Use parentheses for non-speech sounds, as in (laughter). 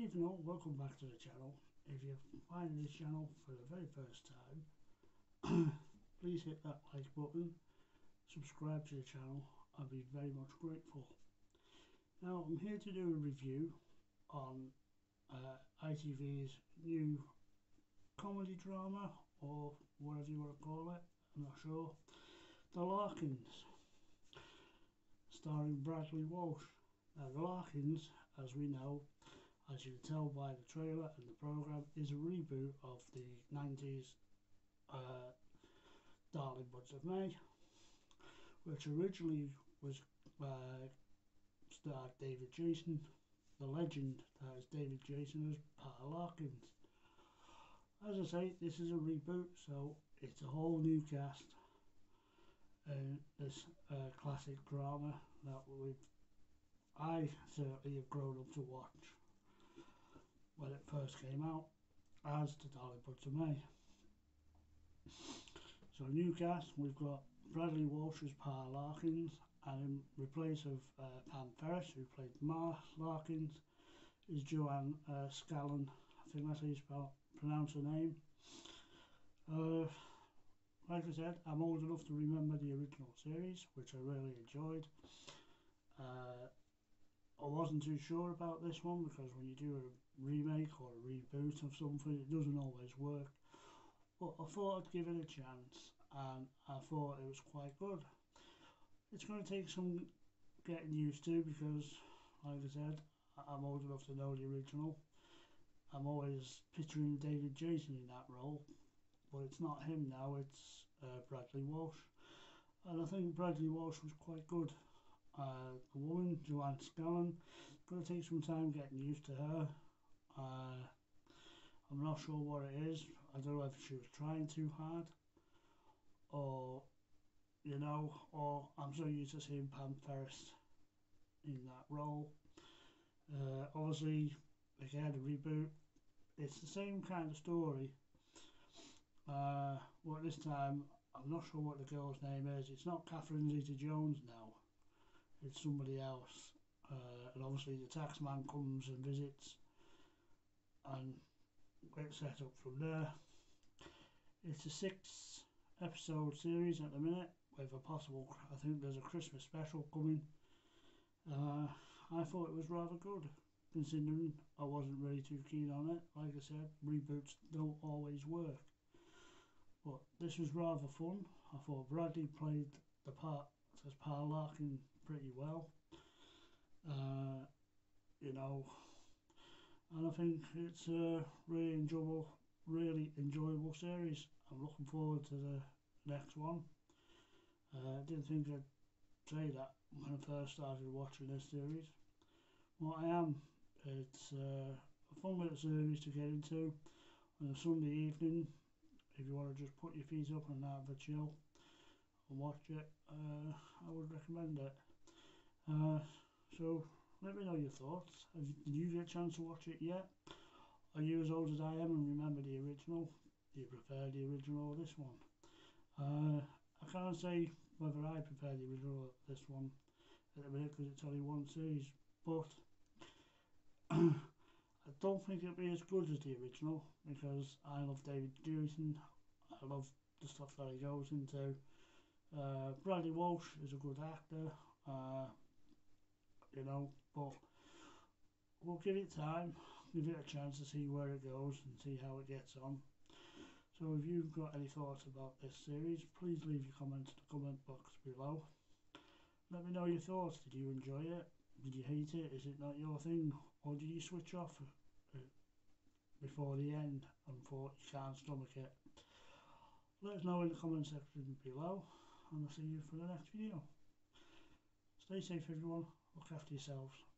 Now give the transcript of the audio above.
Even though, welcome back to the channel. If you're finding this channel for the very first time, (clears throat) please hit that like button, subscribe to the channel, I'd be very much grateful. Now I'm here to do a review on uh, ITV's new comedy drama or whatever you want to call it, I'm not sure. The Larkins, starring Bradley Walsh. Now The Larkins, as we know, as you can tell by the trailer and the program, is a reboot of the 90s uh, Darling Buds of May, which originally was uh, starred David Jason, the legend that is David Jason as Pa Larkins. As I say, this is a reboot, so it's a whole new cast. And this uh, classic drama that we've I certainly have grown up to watch when it first came out, as Darling Buds of May. So new cast, we've got Bradley Walsh as Pa Larkins, and in replace of uh, Pam Ferris, who played Ma Larkins, is Joanne uh, Scanlan. I think that's how you spell, pronounce her name. Uh, like I said, I'm old enough to remember the original series, which I really enjoyed. Uh, I wasn't too sure about this one because when you do a remake or a reboot of something, it doesn't always work. But I thought I'd give it a chance, and I thought it was quite good. It's going to take some getting used to because, like I said, I'm old enough to know the original. I'm always picturing David Jason in that role, but it's not him now, it's uh, Bradley Walsh. And I think Bradley Walsh was quite good. Uh, the woman, Joanne Scanlan, going to take some time getting used to her. Uh, I'm not sure what it is. I don't know if she was trying too hard or, you know, or I'm so used to seeing Pam Ferris in that role. Uh, obviously, again, a reboot. It's the same kind of story. Uh, but this time, I'm not sure what the girl's name is. It's not Catherine Zeta-Jones now. It's somebody else. Uh, and obviously the tax man comes and visits and gets set up from there. It's a six episode series at the minute with a possible, I think there's a Christmas special coming. Uh, I thought it was rather good considering I wasn't really too keen on it. Like I said, reboots don't always work. But this was rather fun. I thought Bradley played the part as Pa Larkin pretty well. Uh, you know, and I think it's a really enjoyable, really enjoyable series. I'm looking forward to the next one. Uh, I didn't think I'd say that when I first started watching this series. What I am, it's uh, a fun little series to get into on a Sunday evening. If you want to just put your feet up and have a chill and watch it, uh, I would recommend it. Uh, so let me know your thoughts. Have, you get a chance to watch it yet? Are you as old as I am and remember the original? Do you prefer the original or this one? Uh, I can't say whether I prefer the original or this one at the minute because it's only one series, but (clears throat) I don't think it'll be as good as the original because I love David Jason. I love the stuff that he goes into. Uh, Bradley Walsh is a good actor. Uh, you know, but we'll give it time, give it a chance to see where it goes and see how it gets on. So if you've got any thoughts about this series, please leave your comments in the comment box below. Let me know your thoughts. Did you enjoy it? Did you hate it? Is it not your thing? Or did you switch off uh, before the end and thought you can't stomach it? Let us know in the comment section below and I'll see you for the next video. Stay safe everyone. Look after yourselves.